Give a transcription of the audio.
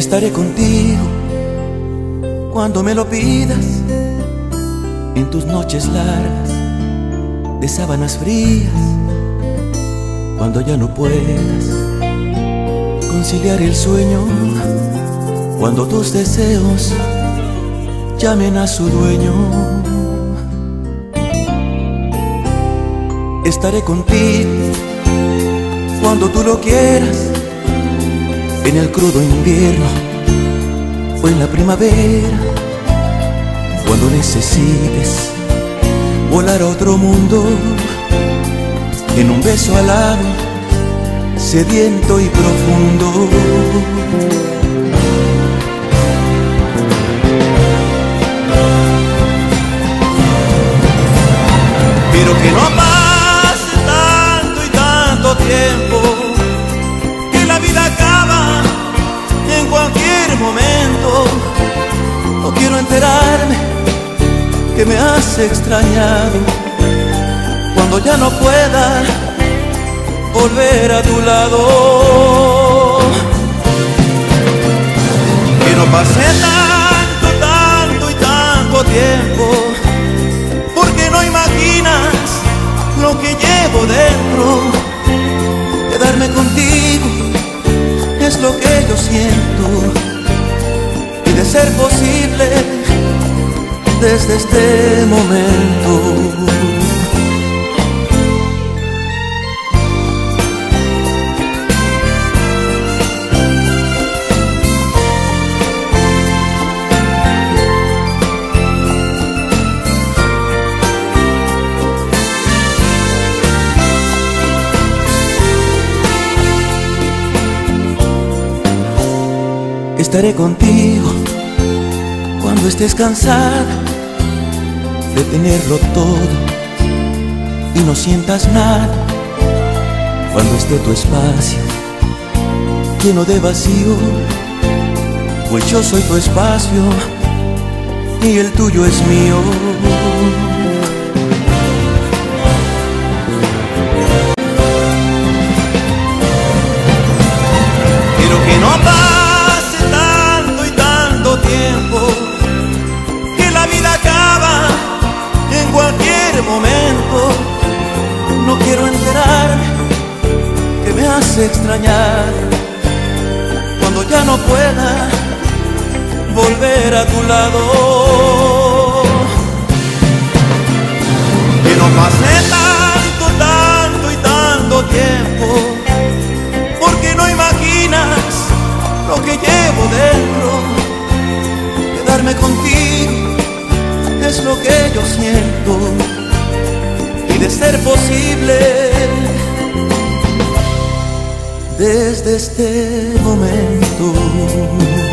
Estaré contigo cuando me lo pidas, en tus noches largas de sábanas frías, cuando ya no puedas conciliar el sueño, cuando tus deseos llamen a su dueño. Estaré contigo cuando tú lo quieras, en el crudo invierno o en la primavera, cuando necesites volar a otro mundo, en un beso alado, sediento y profundo. Pero que no que me has extrañado cuando ya no pueda volver a tu lado. Que no pase tanto, tanto y tanto tiempo, porque no imaginas lo que llevo dentro. Quedarme contigo es lo que yo siento y de ser posible este momento. Estaré contigo cuando estés cansada de tenerlo todo y no sientas nada. Cuando esté tu espacio lleno de vacío, pues yo soy tu espacio y el tuyo es mío. Hace extrañar cuando ya no pueda volver a tu lado. Que no pase tanto, tanto y tanto tiempo, porque no imaginas lo que llevo dentro. Quedarme contigo es lo que yo siento y de ser posible desde este momento.